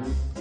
Bye.